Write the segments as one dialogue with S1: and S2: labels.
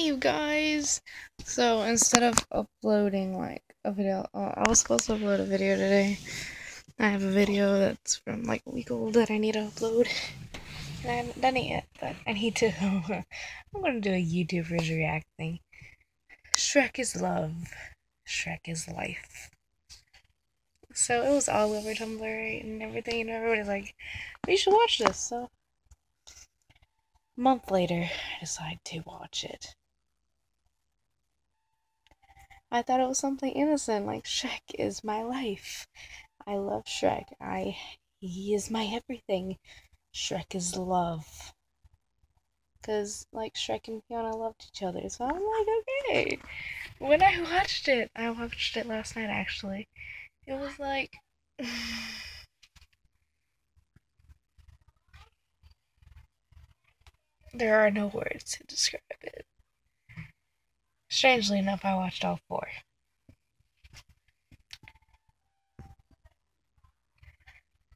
S1: you guys. So instead of uploading like a video, uh, I was supposed to upload a video today. I have a video that's from like a week old that I need to upload. And I haven't done it yet, but I need to. I'm gonna do a YouTuber's react thing. Shrek is love. Shrek is life. So it was all over Tumblr and everything, and everybody's like, "You should watch this." So a month later, I decide to watch it. I thought it was something innocent, like Shrek is my life. I love Shrek. I he is my everything. Shrek is love. Cause like Shrek and Fiona loved each other, so I'm like, okay. When I watched it, I watched it last night actually. It was like there are no words to describe it. Strangely enough, I watched all four.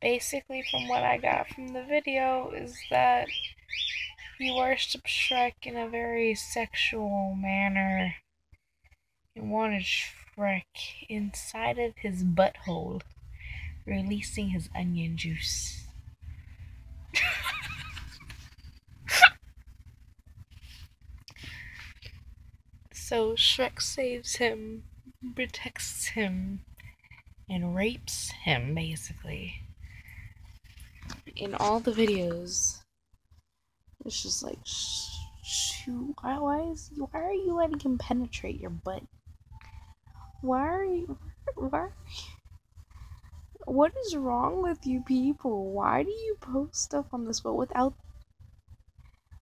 S1: Basically, from what I got from the video, is that he worshipped Shrek in a very sexual manner. He wanted Shrek inside of his butthole, releasing his onion juice. So Shrek saves him, protects him, and rapes him, basically. In all the videos, it's just like, shoot, why, why, is, why are you letting him penetrate your butt? Why are you, why are you, what is wrong with you people? Why do you post stuff on this? But without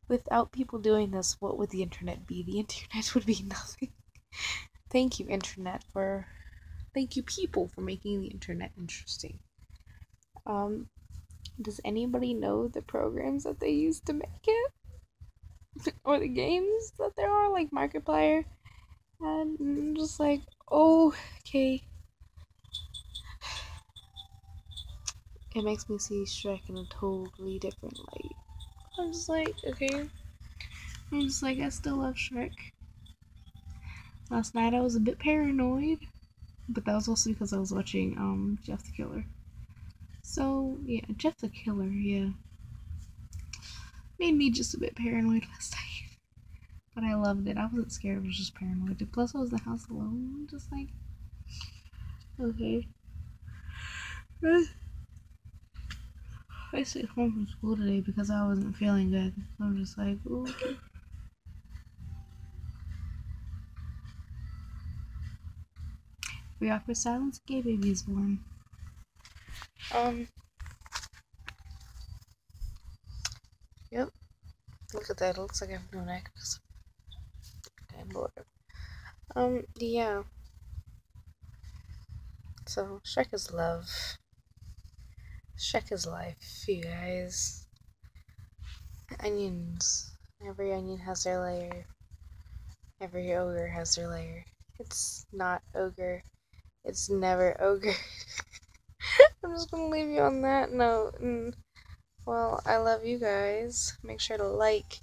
S1: without people doing this, what would the internet be? The internet would be nothing. thank you, internet, for thank you, people, for making the internet interesting. Um, does anybody know the programs that they use to make it? or the games that there are, like Markiplier? And I'm just like, oh, okay. It makes me see Shrek in a totally different light. I'm just like, okay. I'm just like, I still love Shrek. Last night I was a bit paranoid, but that was also because I was watching um Jeff the Killer. So yeah, Jeff the Killer, yeah, made me just a bit paranoid last night. But I loved it. I wasn't scared. I was just paranoid. Plus, I was in the house alone. Just like, okay. I stayed home from school today because I wasn't feeling good. I'm just like, okay. We offer silence, gay baby is born. Um. Yep. Look at that. It looks like I have no neck. Okay, bored. Um, yeah. So, Shrek is love. Shrek is life, you guys. Onions. Every onion has their layer. Every ogre has their layer. It's not ogre. It's never ogre. I'm just gonna leave you on that note. And, well, I love you guys. Make sure to like,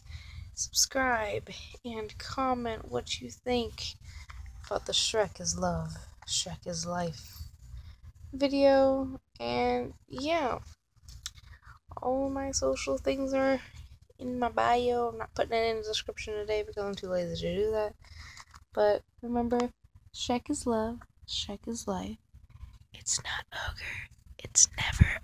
S1: subscribe, and comment what you think about the Shrek is Love, Shrek is Life video. And, yeah. All my social things are in my bio. I'm not putting it in the description today because I'm too lazy to do that. But remember, Shrek is love, Shrek is life. It's not ogre. It's never